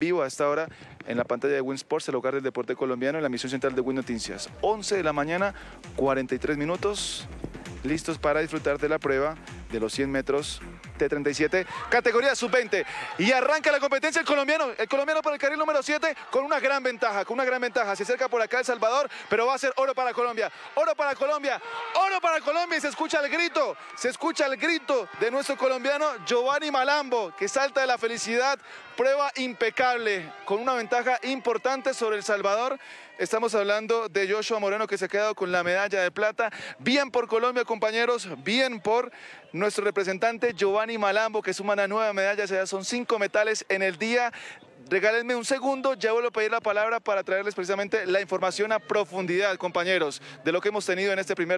vivo a esta hora en la pantalla de Win Sports, el hogar del deporte colombiano, en la misión central de Win Noticias. 11 de la mañana, 43 minutos, listos para disfrutar de la prueba de los 100 metros T37, categoría sub-20. Y arranca la competencia el colombiano, el colombiano carril número 7 con una gran ventaja, con una gran ventaja. Se acerca por acá El Salvador, pero va a ser oro para Colombia. Oro para Colombia, oro para Colombia y se escucha el grito, se escucha el grito de nuestro colombiano Giovanni Malambo, que salta de la felicidad. Prueba impecable, con una ventaja importante sobre El Salvador. Estamos hablando de Joshua Moreno que se ha quedado con la medalla de plata. Bien por Colombia, compañeros, bien por nuestro representante Giovanni Malambo que suma una nueva medalla. Ya son cinco metales en el día. Regálenme un segundo, ya vuelvo a pedir la palabra para traerles precisamente la información a profundidad, compañeros, de lo que hemos tenido en este primer